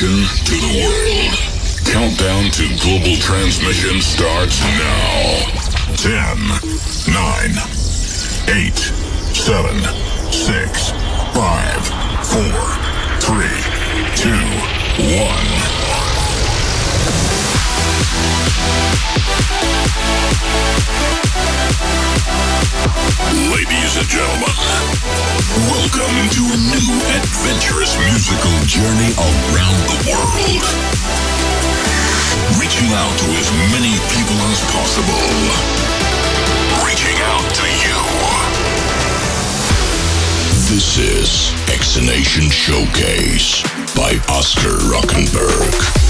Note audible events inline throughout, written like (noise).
station to the world. Countdown to global transmission starts now. 10, 9, 8, 7, 6, 5, 4, 3, 2, 1. Ladies and gentlemen, welcome to a new adventurous musical journey around the world. Reaching out to as many people as possible. Reaching out to you. This is Exination Showcase by Oscar Rockenberg.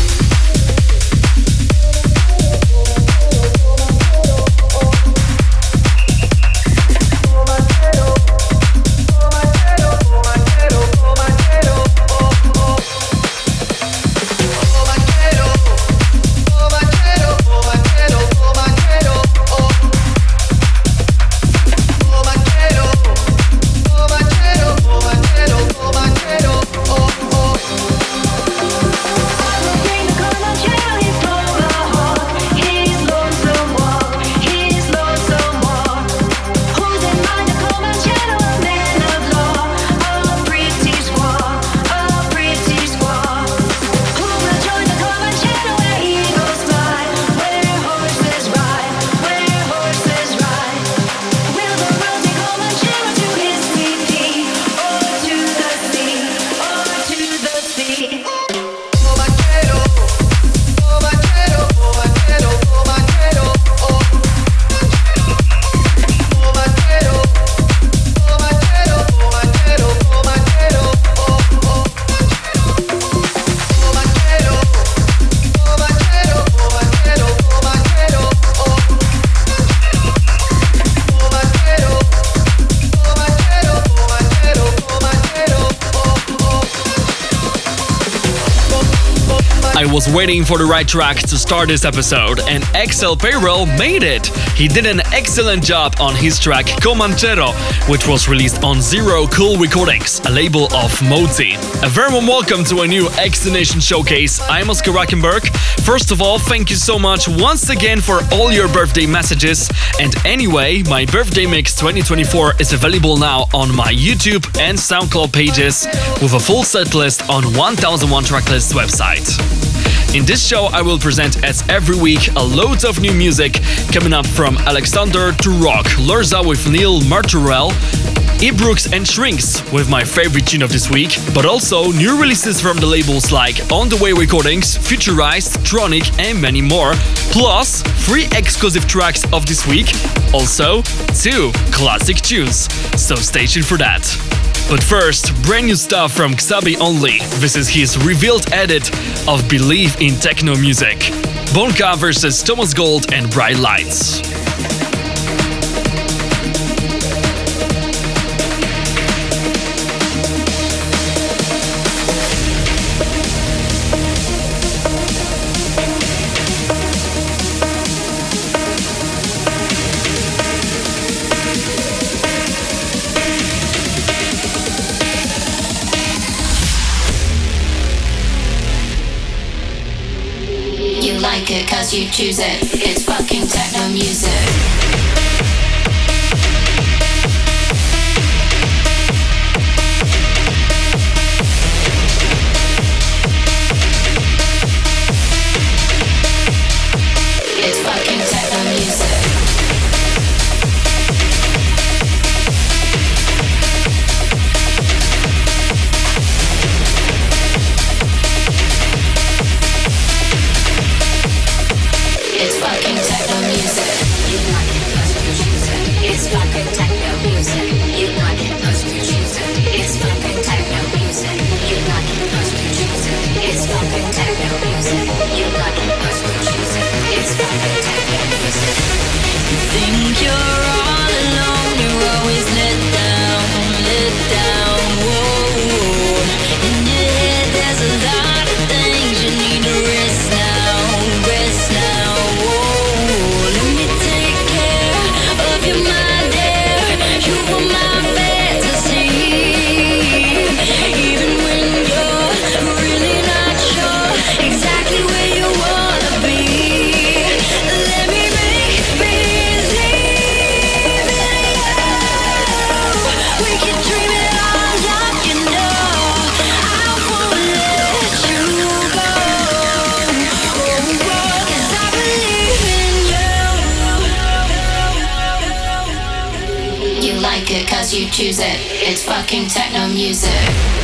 Waiting for the right track to start this episode, and XL Payroll made it. He did an excellent job on his track Comanchero, which was released on Zero Cool Recordings, a label of Moti. A very warm welcome to a new Exination showcase. I'm Oscar Rockenberg. First of all, thank you so much once again for all your birthday messages. And anyway, my birthday mix 2024 is available now on my YouTube and SoundCloud pages with a full set list on 1001 Tracklist website. In this show, I will present as every week a load of new music coming up from Alexander to Rock, Larza with Neil Martorell, Ebrooks and Shrinks with my favorite tune of this week, but also new releases from the labels like On The Way Recordings, Futurized, Tronic, and many more, plus three exclusive tracks of this week, also two classic tunes. So stay tuned for that. But first, brand new stuff from Xabi Only. This is his revealed edit of Believe in Techno Music. Bonka versus Thomas Gold and Bright Lights. You choose it. It's fucking techno music. You choose it. It's fucking techno music.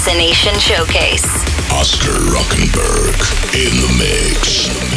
Is Exination Showcase. Oscar Rockenberg. In the mix.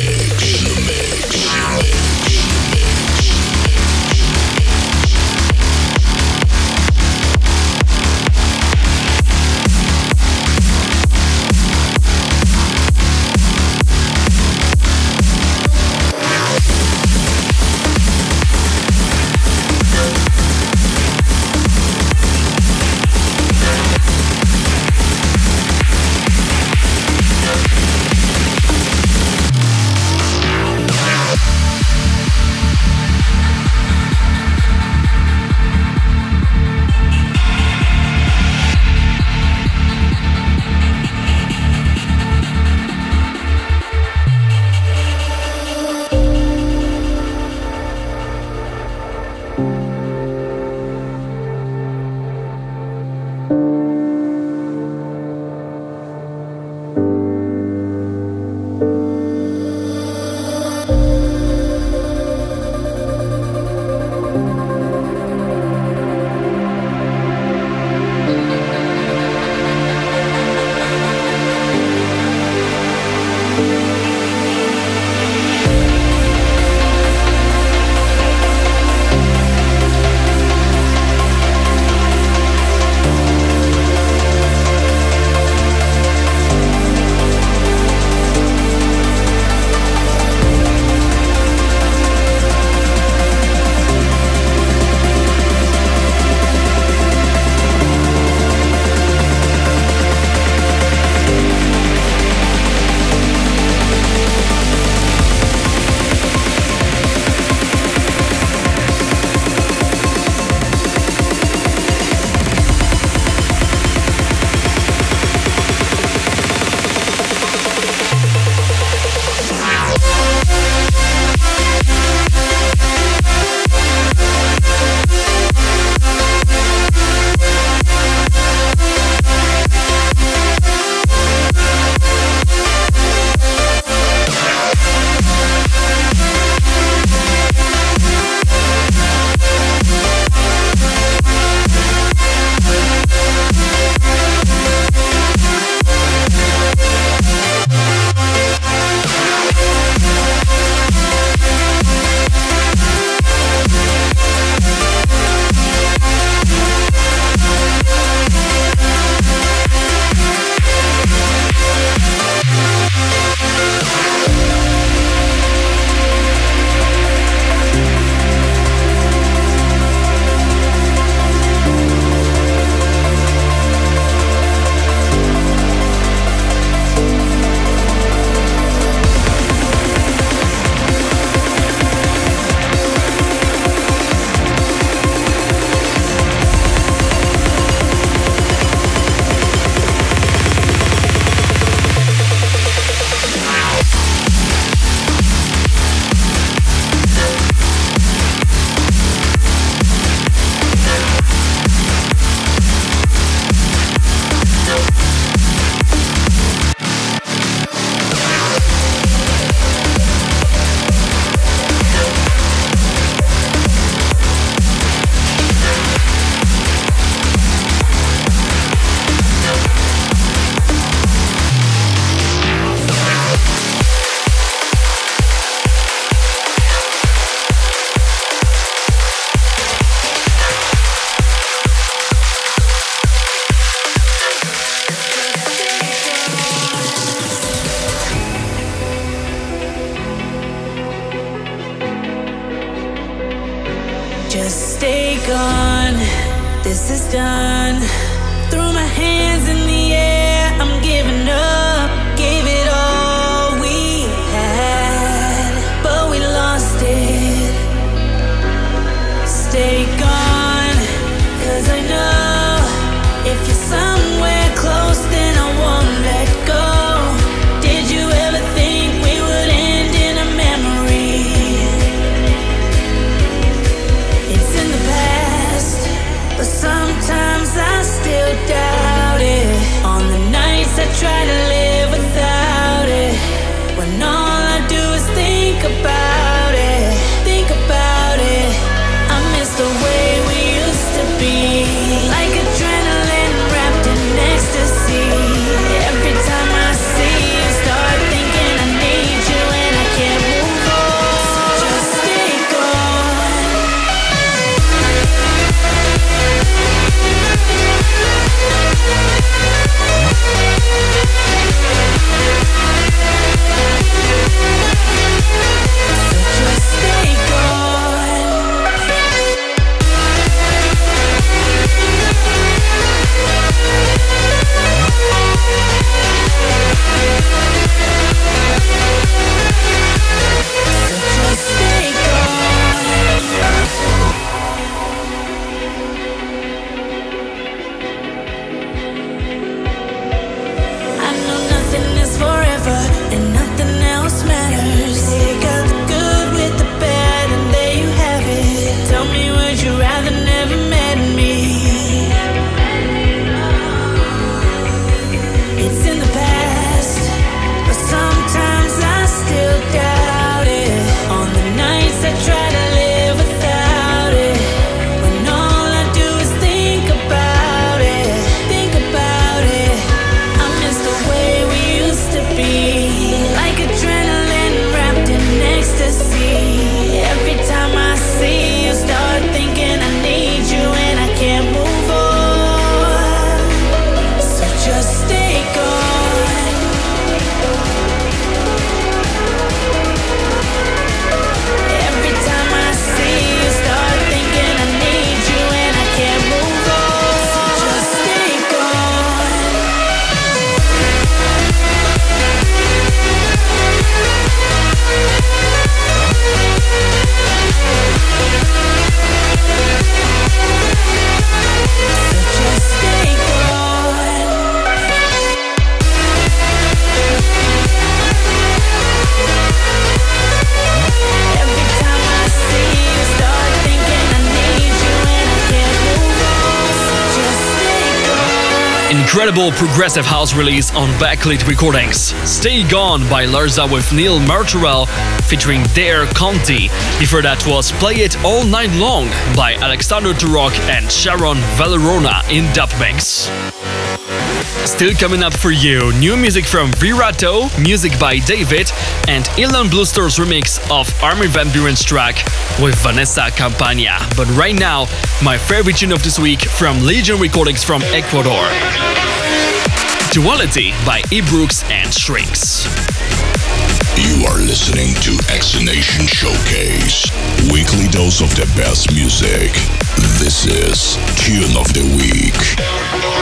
Incredible progressive house release on Backlit Recordings. Stay Gone by Larza with Neil Martorell featuring Dare Conti. Before that was Play It All Night Long by Alexander Turok and Sharon Valerona in Dub Mix. Still coming up for you, new music from Virato, music by David, and Ilan Bluestone's remix of Armin van Buuren's track with Vanessa Campagna. But right now, my favorite tune of this week from Legion Recordings from Ecuador. Duality by E. Brooks and Shrinks. You are listening to Exination Showcase, weekly dose of the best music. This is Tune of the Week.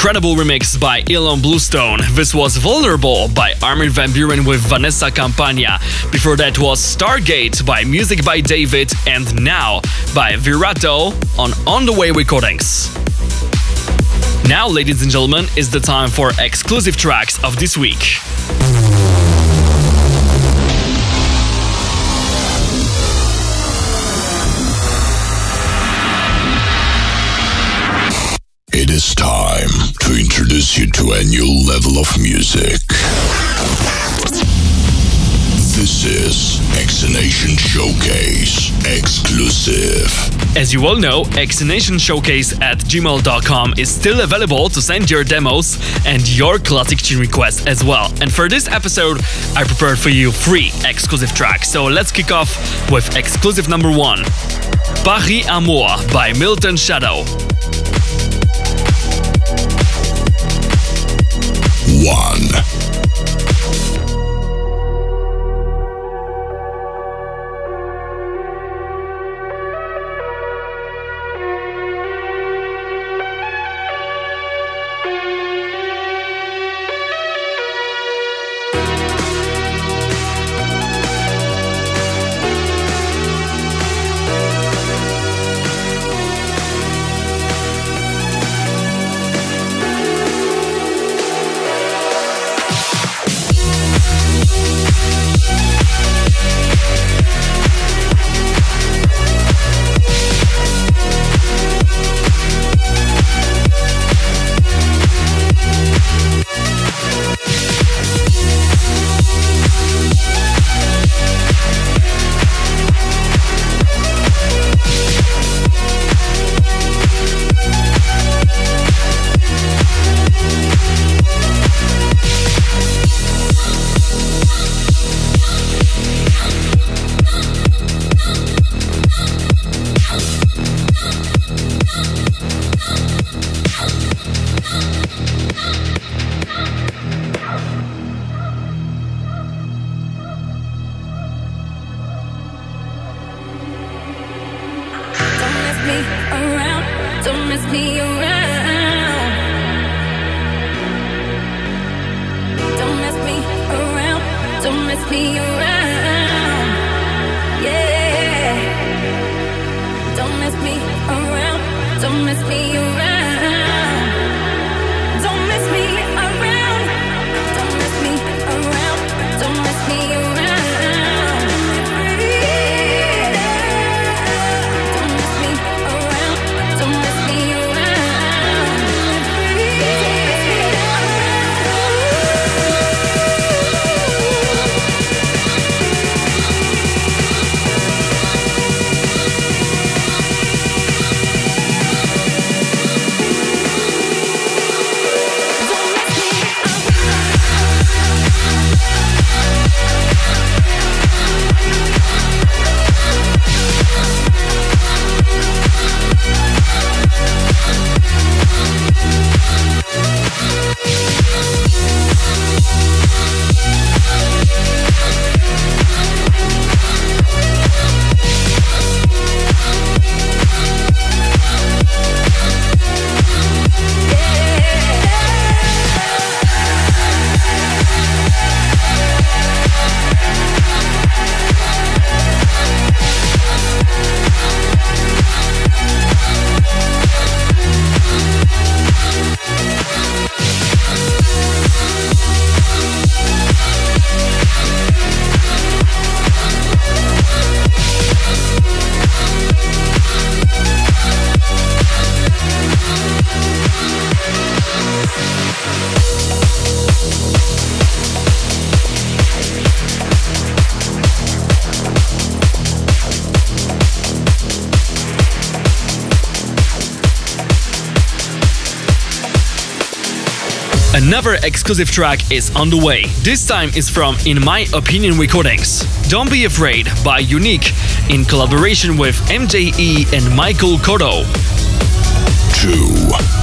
Incredible remix by Ilan Bluestone. This was Vulnerable by Armin van Buuren with Vanessa Campagna. Before that was Stargate by Music by David and Now by Virato on On the Way Recordings. Now, ladies and gentlemen, is the time for exclusive tracks of this week. You to a new level of music. This is Exination Showcase exclusive. As you all know, Exination Showcase at gmail.com is still available to send your demos and your classic tune requests as well. And for this episode, I prepared for you three exclusive tracks. So let's kick off with exclusive number one Paris Amour by Milton Shadow. One. Another exclusive track is on the way. This time is from In My Opinion Recordings. Don't Be Afraid by Unique in collaboration with MJE and Michael Cotto. 2.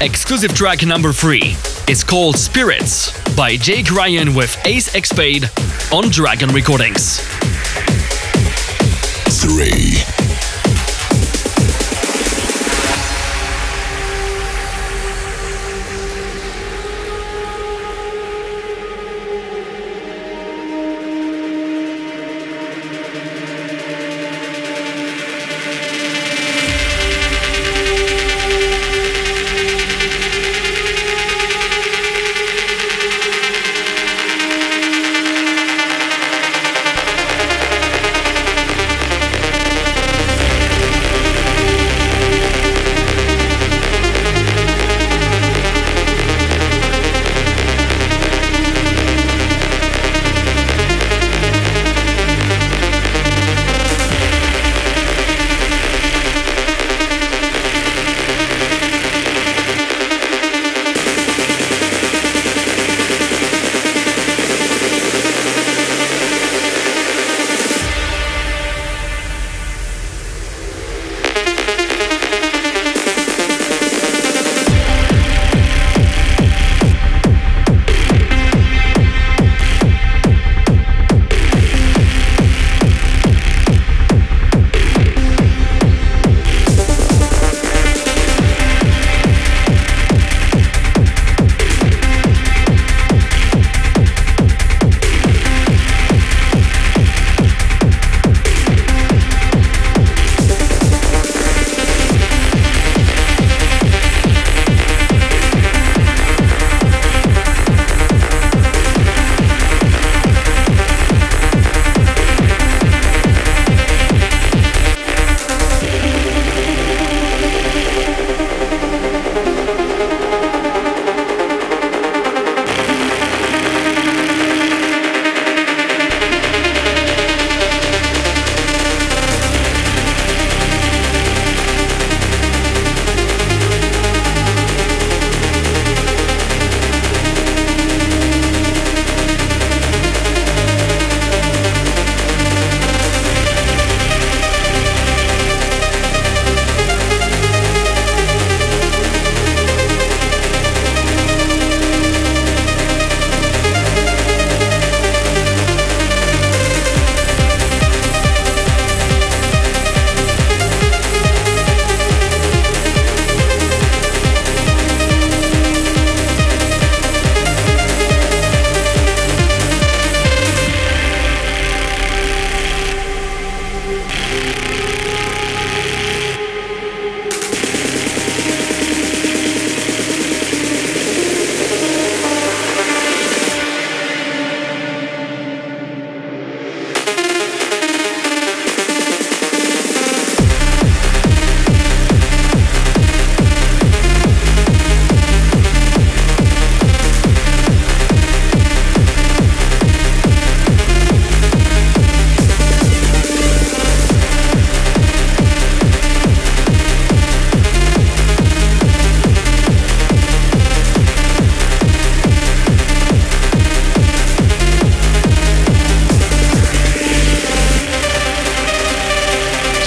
Exclusive track number three. is called Spirits by Jake Ryan with Ace X Spade on Dragon Recordings. Three.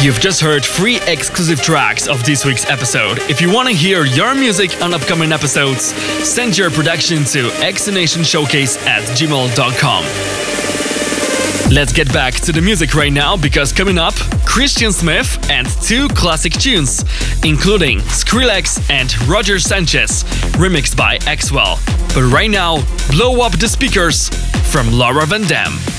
You've just heard three exclusive tracks of this week's episode. If you want to hear your music on upcoming episodes, send your production to exinationshowcase at gmail.com. Let's get back to the music right now because coming up, Christian Smith and two classic tunes, including Skrillex and Roger Sanchez, remixed by Axwell. But right now, blow up the speakers from Laura Van Dam.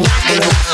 rock and roll.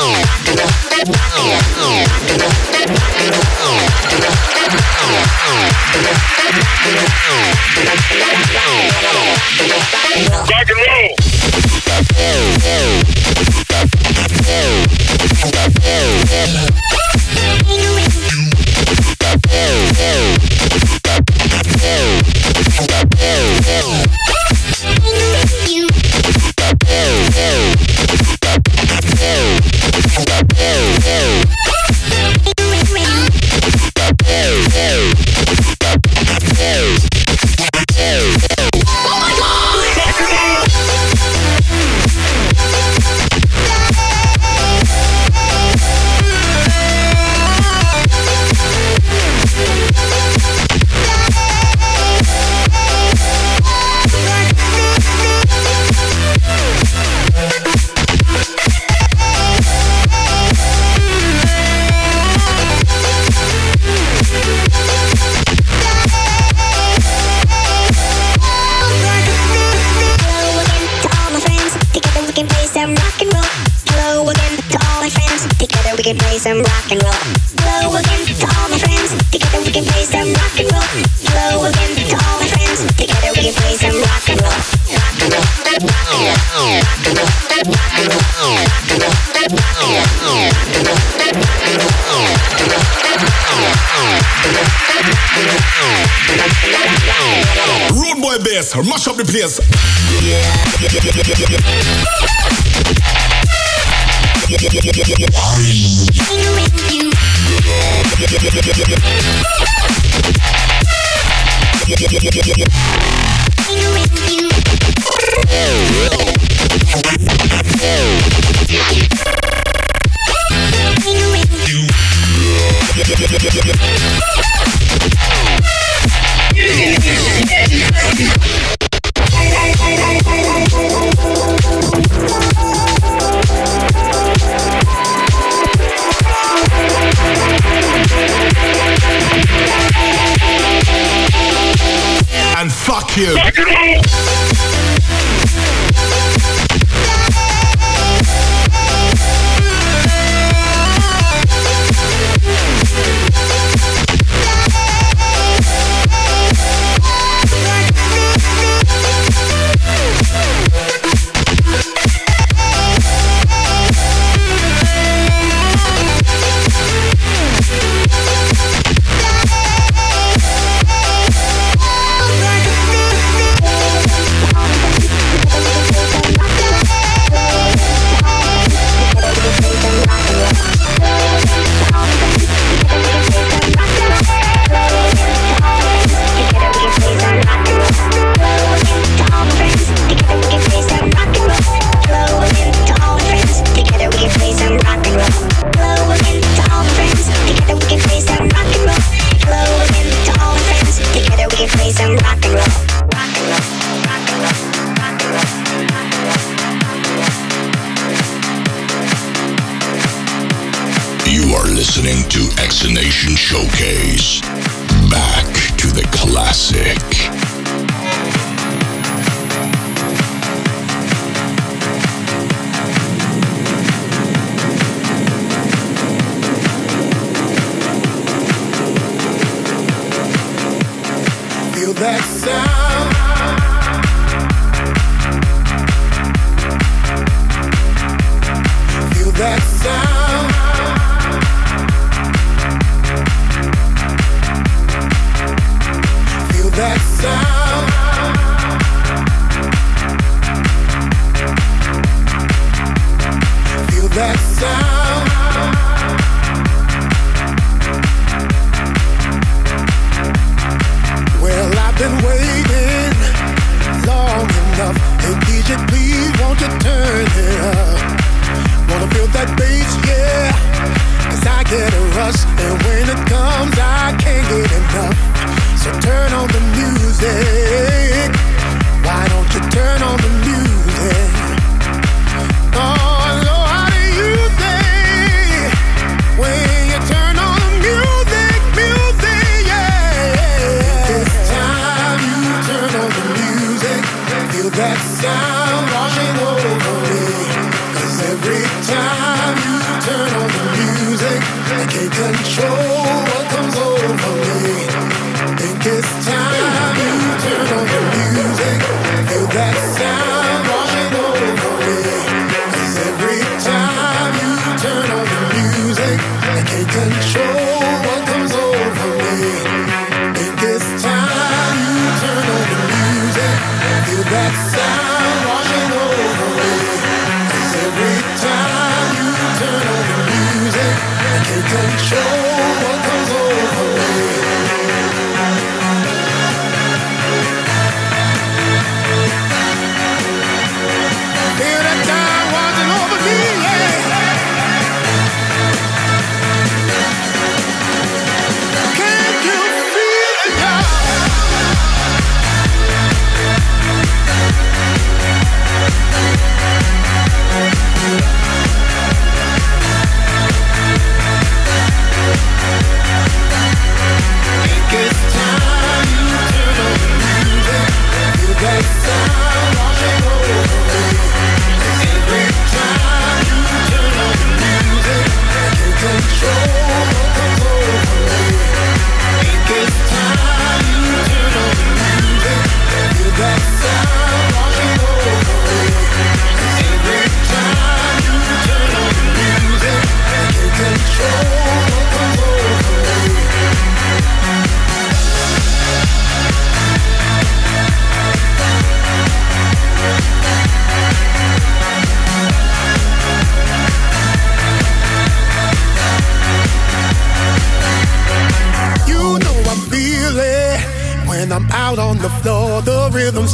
some rock and roll. Again to all my friends. Together we can play some rock and roll. Again to all my friends. Together we can play some rock and roll. Rock and roll. Rock and roll. Rock and roll. Rock and roll. Rock and roll. Rock and roll. Rude boy bass, mash up the place. Yeah. Yeah. Fuck you. (laughs)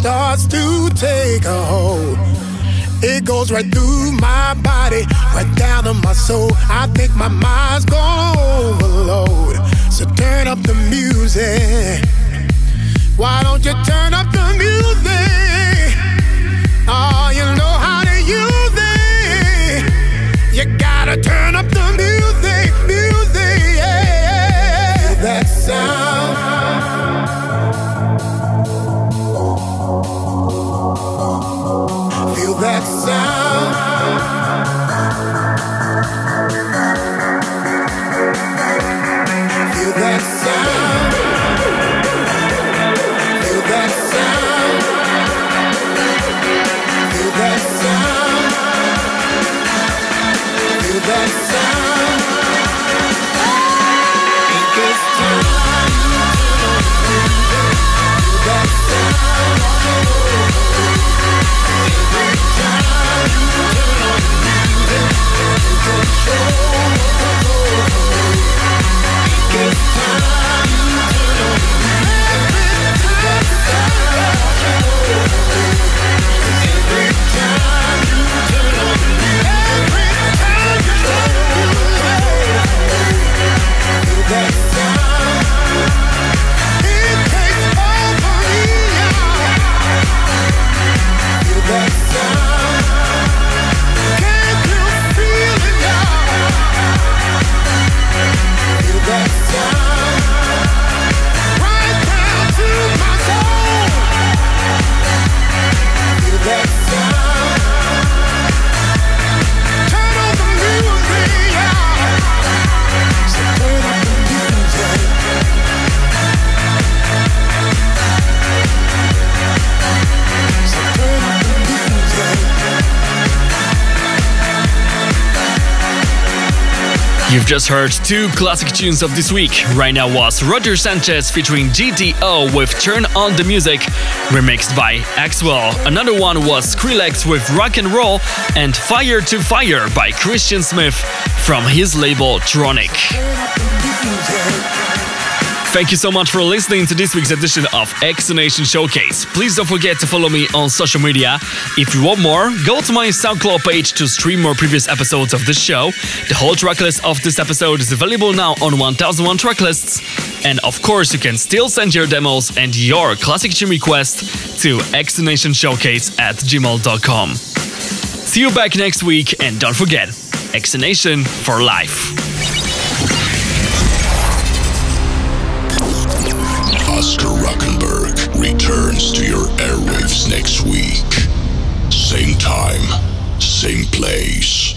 starts to take a hold. It goes right through my body, right down to my soul. I think my mind's gone overload. So turn up the music. Why don't you turn up the music? Oh, you know how to use it. You gotta turn. Just heard two classic tunes of this week. Right now was Roger Sanchez featuring GTO with Turn on the Music, remixed by Axwell. Another one was Skrillex with Rock and Roll and Fire to Fire by Christian Smith from his label Tronic. Thank you so much for listening to this week's edition of Exination Showcase. Please don't forget to follow me on social media. If you want more, go to my SoundCloud page to stream more previous episodes of this show. The whole tracklist of this episode is available now on 1001 Tracklists. And of course, you can still send your demos and your classic tune request to exinationshowcase at gmail.com. See you back next week, and don't forget, X Nation for life. Oscar Rockenberg returns to your airwaves next week. Same time, same place.